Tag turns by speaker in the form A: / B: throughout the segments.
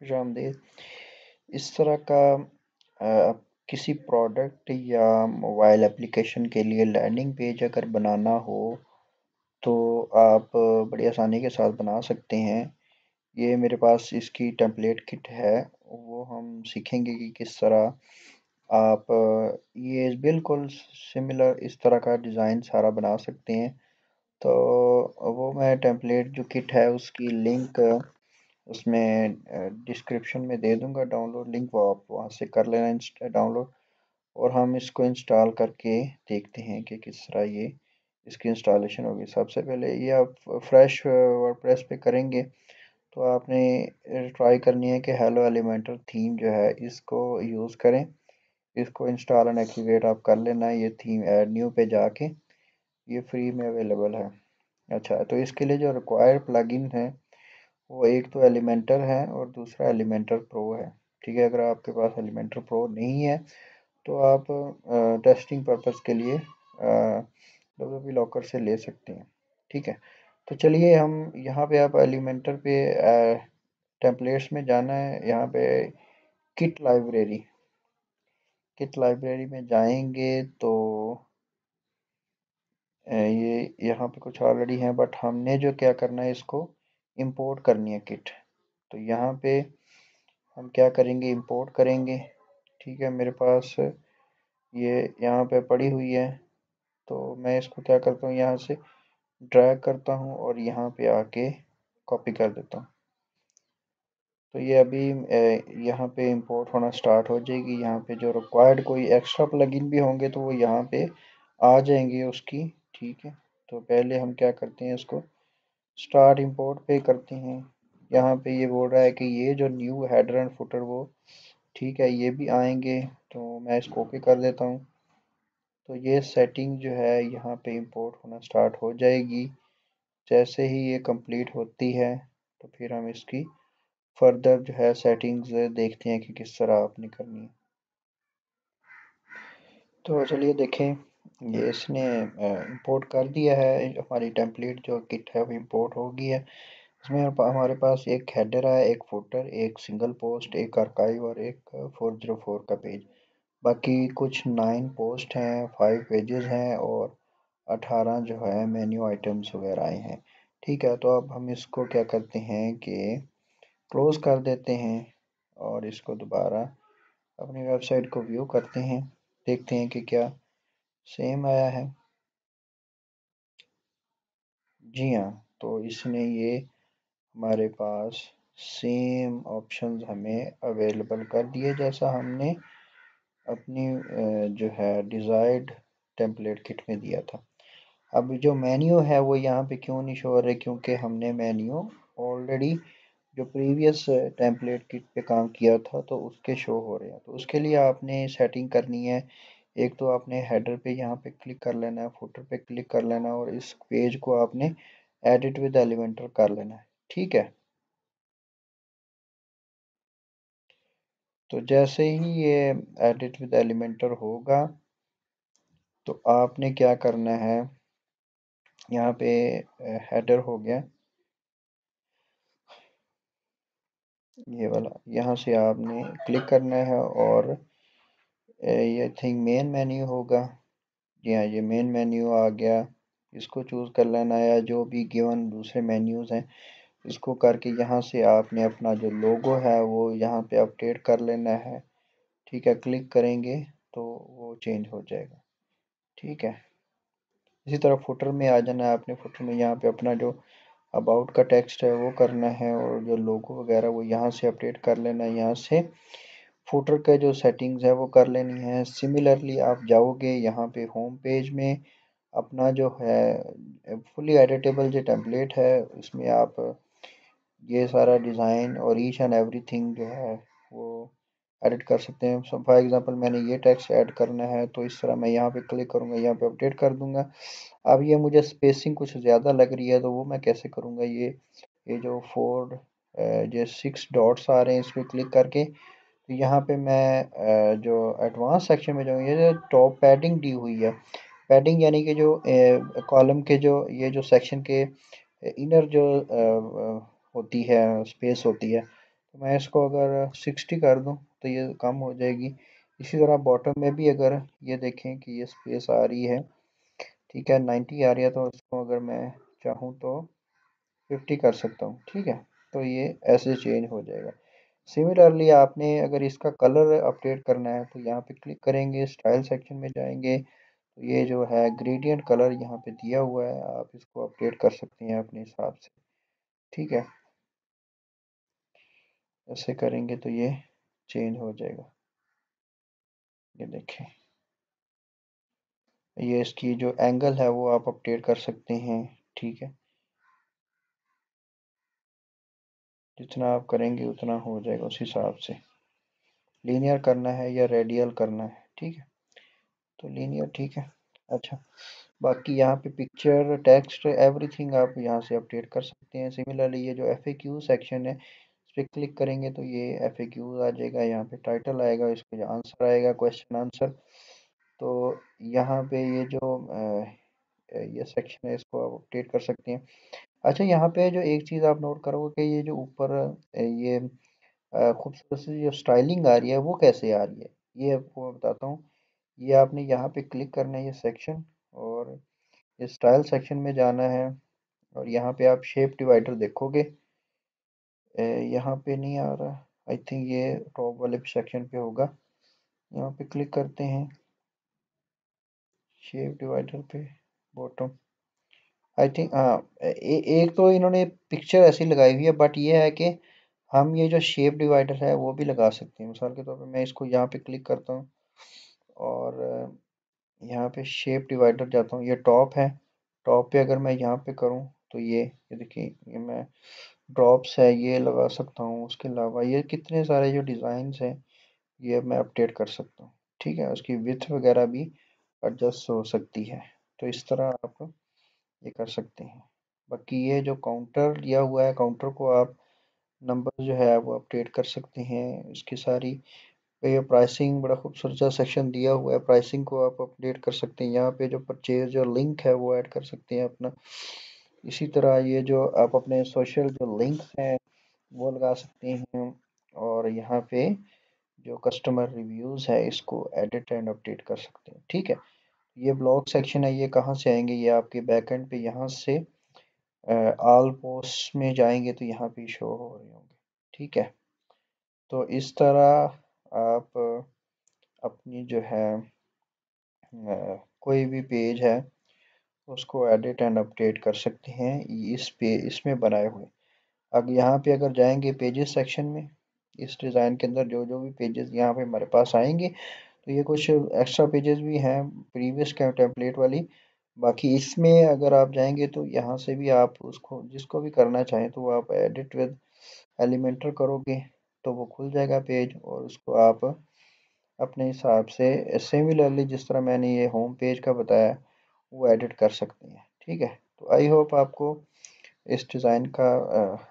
A: खुश इस तरह का आ, किसी प्रोडक्ट या मोबाइल एप्लीकेशन के लिए लैंडिंग पेज अगर बनाना हो तो आप बड़ी आसानी के साथ बना सकते हैं। ये मेरे पास इसकी टेम्पलेट किट है। वो हम सीखेंगे कि किस तरह आप ये बिल्कुल सिमिलर इस तरह का डिज़ाइन सारा बना सकते हैं। तो वो मैं टेम्पलेट जो किट है उसकी लिंक उसमें डिस्क्रिप्शन में दे दूँगा डाउनलोड लिंक वो आप वहाँ से कर लेना डाउनलोड और हम इसको इंस्टॉल करके देखते हैं कि किस तरह ये, इसकी इंस्टॉलेशन होगी। सबसे पहले ये आप फ्रेश वर्डप्रेस पे करेंगे तो आपने ट्राई करनी है कि हेलो एलिमेंटर थीम जो है इसको यूज़ करें। इसको इंस्टॉल एंड एक्टिवेट आप कर लेना ये थीम एड न्यू पे जाके। ये फ्री में अवेलेबल है। अच्छा तो इसके लिए जो रिक्वायर्ड प्लगइन है वो एक तो एलिमेंटर है और दूसरा एलिमेंटर प्रो है। ठीक है, अगर आपके पास एलिमेंटर प्रो नहीं है तो आप टेस्टिंग पर्पज़ के लिए डब्ल्यू लॉकर से ले सकते हैं। ठीक है तो चलिए हम यहाँ पे आप एलिमेंटर पे टेम्पलेट्स में जाना है। यहाँ पे किट लाइब्रेरी किट लाइब्रेरी में जाएँगे तो ये यहाँ पे कुछ ऑलरेडी हैं बट हमने जो क्या करना है इसको इंपोर्ट करनी है किट तो यहाँ पे हम क्या करेंगे? इंपोर्ट करेंगे। ठीक है, मेरे पास ये यहाँ पे पड़ी हुई है। तो मैं इसको क्या करता हूँ? यहाँ से ड्रैग करता हूँ और यहाँ पे आके कॉपी कर देता हूँ। तो ये अभी यहाँ पे इंपोर्ट होना स्टार्ट हो जाएगी। यहाँ पे जो रिक्वायर्ड कोई एक्स्ट्रा प्लगइन भी होंगे तो वो यहाँ पे आ जाएँगे उसकी। ठीक है तो पहले हम क्या करते हैं इसको स्टार्ट इंपोर्ट पे करते हैं। यहाँ पे ये बोल रहा है कि ये जो न्यू हेडर एंड फुटर वो, ठीक है, ये भी आएँगे तो मैं इसको ओके कर देता हूँ। तो ये सेटिंग जो है, यहाँ पे इंपोर्ट होना स्टार्ट हो जाएगी। जैसे ही ये कंप्लीट होती है तो फिर हम इसकी फर्दर जो है सेटिंग्स देखते हैं कि किस तरह आपने करनी है। तो चलिए देखें। ये इसने इंपोर्ट कर दिया है हमारी टेम्पलेट जो किट है वो इंपोर्ट हो गई है। इसमें हमारे पास एक हेडर है एक फोटर एक सिंगल पोस्ट एक आर्काइव और एक फोर ज़ीरो फोर का पेज बाकी कुछ नाइन पोस्ट हैं फाइव पेजेस हैं और अठारह जो है मेन्यू आइटम्स वगैरह आए हैं। ठीक है तो अब हम इसको क्या करते हैं कि क्लोज़ कर देते हैं और इसको दोबारा अपनी वेबसाइट को व्यू करते हैं। देखते हैं कि क्या सेम आया है। जी हाँ तो इसने ये हमारे पास सेम ऑप्शंस हमें अवेलेबल कर दिए, जैसा हमने अपनी जो है, डिज़ायर्ड टेम्पलेट किट में दिया था। अब जो मेन्यू है, वो यहाँ पे क्यों नहीं शो हो रहे, क्योंकि हमने मेन्यू ऑलरेडी जो प्रीवियस टेम्पलेट किट पे काम किया था तो उसके शो हो रहे हैं। तो उसके लिए आपने सेटिंग करनी है एक तो आपने हेडर पे यहाँ पे क्लिक कर लेना है फुटर पे क्लिक कर लेना और इस पेज को आपने एडिट विद एलिमेंटर कर लेना है, ठीक है? तो जैसे ही ये एडिट विद एलिमेंटर होगा तो आपने क्या करना है? यहाँ पे हेडर हो गया। ये वाला, यहाँ से आपने क्लिक करना है और ये थिंक मेन मेन्यू होगा। जी हाँ ये मेन मेन्यू आ गया। इसको चूज़ कर लेना या जो भी गिवन दूसरे मेन्यूज़ हैं, इसको करके यहाँ से आपने अपना जो लोगो है, वो यहाँ पे अपडेट कर लेना है। ठीक है, क्लिक करेंगे तो वो चेंज हो जाएगा। ठीक है। इसी तरह फुटर में आ जाना है, आपने फुटर में यहाँ पे अपना जो अबाउट का टेक्स्ट है, वो करना है और जो लोगो वगैरह, वो यहाँ से अपडेट कर लेना है, यहाँ से। फुटर का जो सेटिंग्स है, वो कर लेनी है। सिमिलरली आप जाओगे यहाँ पे होम पेज में, अपना जो है फुली एडिटेबल जो टेम्पलेट है, उसमें आप ये सारा डिज़ाइन और ईच एंड एवरीथिंग जो है, वो एडिट कर सकते हैं। फॉर एग्जांपल मैंने ये टेक्स्ट ऐड करना है तो इस तरह मैं यहाँ पे क्लिक करूँगा, यहाँ पे अपडेट कर दूँगा। अब ये मुझे स्पेसिंग कुछ ज़्यादा लग रही है तो वो मैं कैसे करूँगा? ये ये जो फोर जो सिक्स डॉट्स आ रहे हैं, इस पर क्लिक करके तो यहाँ पे मैं जो एडवांस सेक्शन में जाऊँ ये टॉप पैडिंग दी हुई है पैडिंग यानी कि जो कॉलम के जो, ये जो सेक्शन के इनर जो होती है स्पेस होती है तो मैं इसको अगर सिक्सटी कर दूँ तो ये कम हो जाएगी। इसी तरह बॉटम में भी अगर ये देखें कि ये स्पेस आ रही है, ठीक है नाइन्टी आ रही है तो इसको अगर मैं चाहूँ तो फिफ्टी कर सकता हूँ, ठीक है तो ये ऐसे चेंज हो जाएगा। सिमिलरली आपने अगर इसका कलर अपडेट करना है तो यहाँ पे क्लिक करेंगे स्टाइल सेक्शन में जाएँगे। तो ये जो है ग्रेडियंट कलर यहाँ पे दिया हुआ है, आप इसको अपडेट कर सकते हैं अपने हिसाब से। ठीक है? ऐसे करेंगे तो ये चेंज हो जाएगा। ये देखें। ये इसकी जो एंगल है, वो आप अपडेट कर सकते हैं। ठीक है? जितना आप करेंगे, उतना हो जाएगा उस हिसाब से। लीनियर करना है या रेडियल करना है, ठीक है? तो लीनियर ठीक है। अच्छा बाकी यहाँ पे पिक्चर टेक्स्ट एवरीथिंग आप यहाँ से अपडेट कर सकते हैं। सिमिलरली ये जो एफ़ ए क्यू सेक्शन है, इस पर क्लिक करेंगे तो ये एफ़ ए क्यू आ जाएगा, यहाँ पे टाइटल आएगा, इसका आंसर आएगा क्वेश्चन आंसर तो यहाँ पे ये जो ये सेक्शन है, इसको आप अपडेट कर सकते हैं। अच्छा यहाँ पे जो एक चीज़ आप नोट करोगे कि ये जो ऊपर ये खूबसूरत जो स्टाइलिंग आ रही है, वो कैसे आ रही है? ये आपको मैं बताता हूँ। ये आपने यहाँ पे क्लिक करना है ये सेक्शन और ये स्टाइल सेक्शन में जाना है और यहाँ पे आप शेप डिवाइडर देखोगे। यहाँ पे नहीं आ रहा आई थिंक ये टॉप वाले सेक्शन पे होगा। यहाँ पे क्लिक करते हैं। शेप डिवाइडर पे बॉटम आई थिंक हाँ एक तो इन्होंने पिक्चर ऐसी लगाई हुई है बट ये है कि हम ये जो शेप डिवाइडर है, वो भी लगा सकते हैं। मिसाल के तौर पर मैं इसको यहाँ पे क्लिक करता हूँ और यहाँ पे शेप डिवाइडर जाता हूँ। ये टॉप है। टॉप पे अगर मैं यहाँ पे करूँ तो ये ये देखिए, ये मैं ड्रॉप्स है, ये लगा सकता हूँ। उसके अलावा ये कितने सारे जो डिज़ाइंस हैं, ये मैं अपडेट कर सकता हूँ। ठीक है, उसकी विथ वगैरह भी एडजस्ट हो सकती है। तो इस तरह आप ये कर सकते हैं। बाकी ये जो काउंटर दिया हुआ है काउंटर को आप नंबर जो है वो अपडेट कर सकते हैं। इसकी सारी ये प्राइसिंग बड़ा खूबसूरत सा सेक्शन दिया हुआ है। प्राइसिंग को आप अपडेट कर सकते हैं। यहाँ पे जो परचेज जो लिंक है वो ऐड कर सकते हैं अपना। इसी तरह ये जो आप अपने सोशल जो लिंक हैं, वो लगा सकते हैं। और यहाँ पे जो कस्टमर रिव्यूज़ है, इसको एडिट एंड अपडेट कर सकते हैं। ठीक है? ये ब्लॉक सेक्शन है, ये कहाँ से आएँगे? ये आपके बैकएंड पे यहाँ से आल पोस्ट में जाएँगे तो यहाँ पे शो हो रहे होंगे, ठीक है? तो इस तरह आप अपनी जो है कोई भी पेज है, उसको एडिट एंड अपडेट कर सकते हैं, इस पे, इसमें बनाए हुए। अब यहाँ पे अगर जाएँगे पेजेस सेक्शन में, इस डिज़ाइन के अंदर जो जो भी पेजेस यहाँ पे हमारे पास आएँगे तो ये कुछ एक्स्ट्रा पेजेस भी हैं प्रीवियस टेम्पलेट वाली। बाकी इसमें अगर आप जाएँगे तो यहाँ से भी आप उसको, जिसको भी करना चाहें तो आप एडिट विद एलिमेंटर करोगे तो वो खुल जाएगा पेज और उसको आप अपने हिसाब से सिमिलरली जिस तरह मैंने ये होम पेज का बताया, वो एडिट कर सकते हैं। ठीक है? तो आई होप आपको इस डिज़ाइन का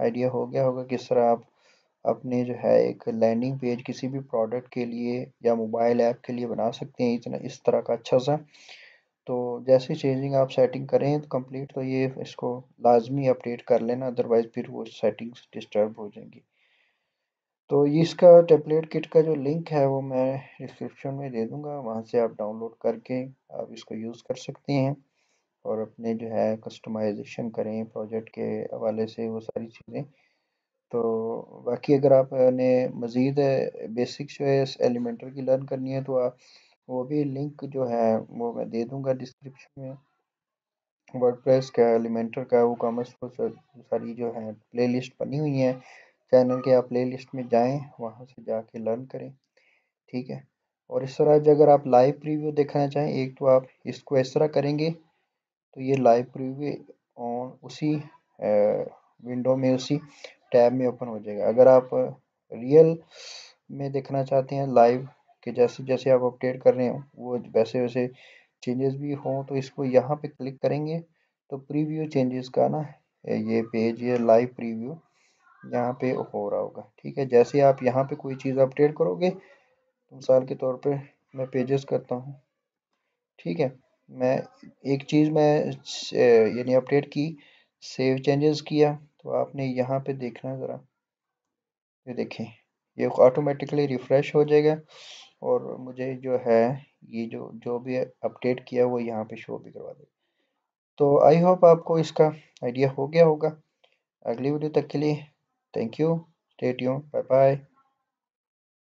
A: आइडिया हो गया होगा किस तरह आप अपने जो है एक लैंडिंग पेज किसी भी प्रोडक्ट के लिए या मोबाइल ऐप के लिए बना सकते हैं इतना, इस तरह का अच्छा सा। तो जैसे चेंजिंग आप सेटिंग करें तो कंप्लीट तो ये इसको लाजमी अपडेट कर लेना अदरवाइज़ फिर वो सेटिंग्स डिस्टर्ब हो जाएँगी। तो इसका टेम्पलेट किट का जो लिंक है वो मैं डिस्क्रिप्शन में दे दूँगा, वहाँ से आप डाउनलोड करके आप इसको यूज़ कर सकते हैं और अपने जो है कस्टमाइजेशन करें प्रोजेक्ट के हवाले से वो सारी चीज़ें। तो बाकी अगर आपने मज़ीद बेसिक्स जो है एलिमेंटर की लर्न करनी है तो आप वो भी लिंक जो है, वो मैं दे दूँगा डिस्क्रिप्शन में। वर्डप्रेस का एलिमेंटर का वो कॉमर्स सारी जो है प्लेलिस्ट बनी हुई है। चैनल के आप प्लेलिस्ट में जाएँ, वहाँ से जाके लर्न करें, ठीक है? और इस तरह जो अगर आप लाइव प्रीव्यू देखना चाहें, एक तो आप इसको इस तरह करेंगे तो ये लाइव प्रीव्यू उसी विंडो में उसी टैब में ओपन हो जाएगा। अगर आप रियल में देखना चाहते हैं लाइव कि जैसे जैसे आप अपडेट कर रहे हो, वो वैसे वैसे चेंजेस भी हों तो इसको यहाँ पे क्लिक करेंगे। तो प्रीव्यू चेंजेस का ना, ये पेज, ये लाइव प्रीव्यू यहाँ पे हो रहा होगा। ठीक है, जैसे आप यहाँ पे कोई चीज़ अपडेट करोगे तो मिसाल के तौर पे मैं पेजेस करता हूँ। ठीक है, मैं एक चीज़ मैं यानी अपडेट की, सेव चेंजेस किया तो आपने यहाँ पे देखना ज़रा। ये देखें, ये ऑटोमेटिकली रिफ़्रेश हो जाएगा और मुझे जो है, ये जो जो भी अपडेट किया वो यहाँ पे शो भी करवा देगा। तो आई होप आपको इसका आइडिया हो गया होगा। अगली वीडियो तक के लिए thank you state you bye bye